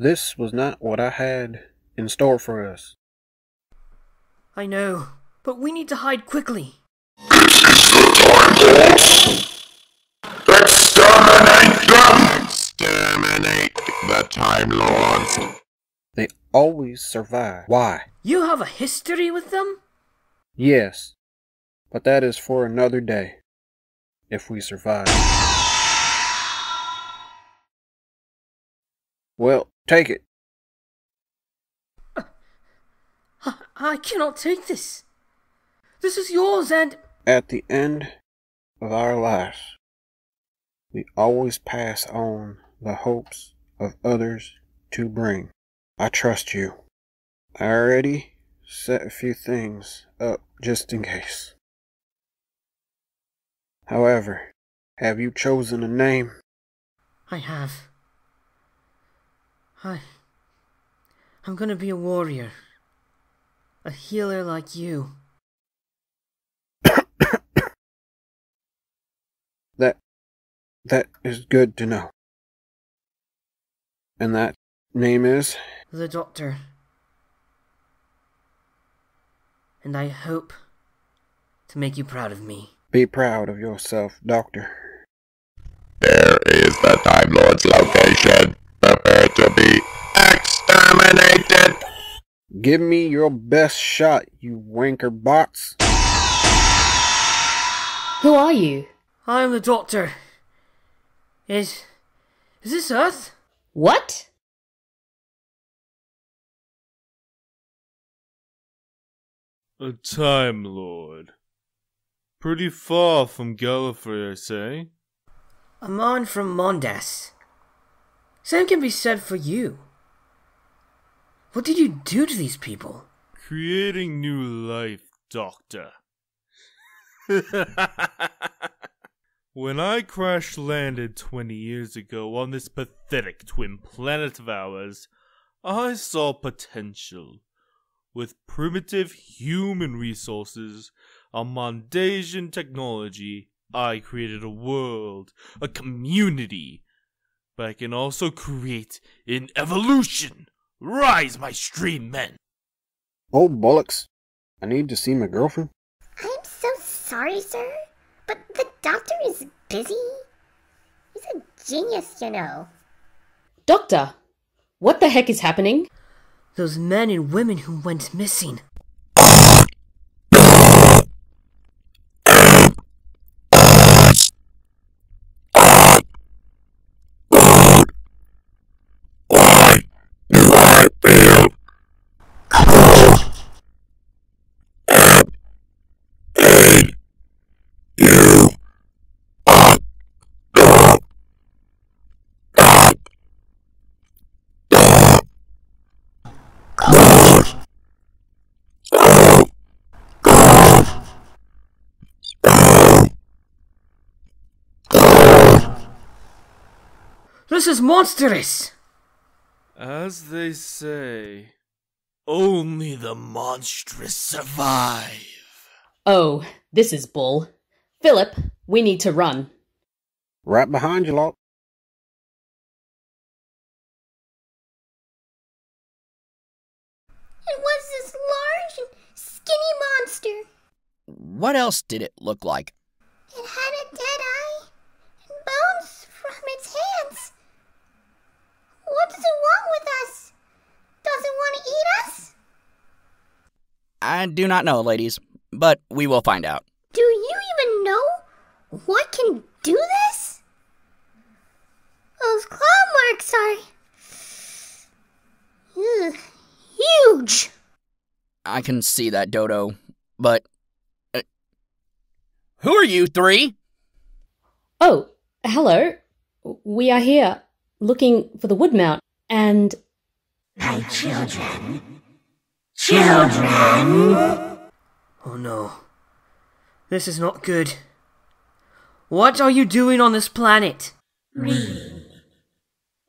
This was not what I had in store for us. I know, but we need to hide quickly. The Time Lords. Exterminate them! Exterminate the Time Lords! They always survive. Why? You have a history with them? Yes, but that is for another day. If we survive. Well, take it. I, I cannot take this. This is yours and. At the end of our lives, we always pass on the hopes of others to bring. I trust you. I already set a few things up just in case. However, have you chosen a name? I have. I. I'm gonna be a warrior. A healer like you. That that is good to know. And that name is The doctor. And I hope to make you proud of me. be proud of yourself, Doctor. There is the Time Lord's location. Prepare to be exterminated! Give me your best shot, you wanker bots. Who are you? I am the doctor. Is. Is this Earth? What? A Time Lord. Pretty far from Gallifrey, I say. A man from Mondas. Same can be said for you. What did you do to these people? Creating new life, Doctor. when I crash landed 20 years ago on this pathetic twin planet of ours, I saw potential. With primitive human resources, a Mondasian technology, I created a world, a community. But I can also create an evolution. Rise, my steam men! Oh, bollocks. I need to see my girlfriend. I'm so sorry, sir, but the doctor is busy. He's a genius, you know. Doctor, what the heck is happening? Those men and women who went missing. Why do I feel cold? Aid you up the up the God oh God oh God This is monstrous! As they say, only the monstrous survive. Oh, this is bull. Philip, we need to run. Right behind you, lot. It was this large and skinny monster. What else did it look like? It had a dead eye and bones from its hands. What does it want with us? Does it want to eat us? I do not know, ladies, but we will find out. Do you even know what can do this? Those claw marks are Ugh, huge. I can see that, Dodo, but. uh, who are you three? Oh, hello. We are here looking for the Woodmount and My children. Children. Oh no. This is not good. What are you doing on this planet? Read.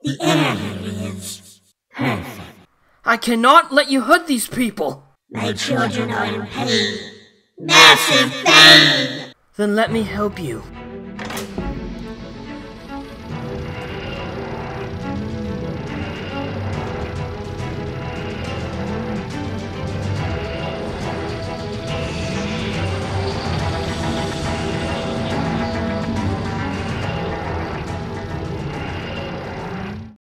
The air is perfect. I cannot let you hurt these people! My children are in pain. Massive pain. Then let me help you.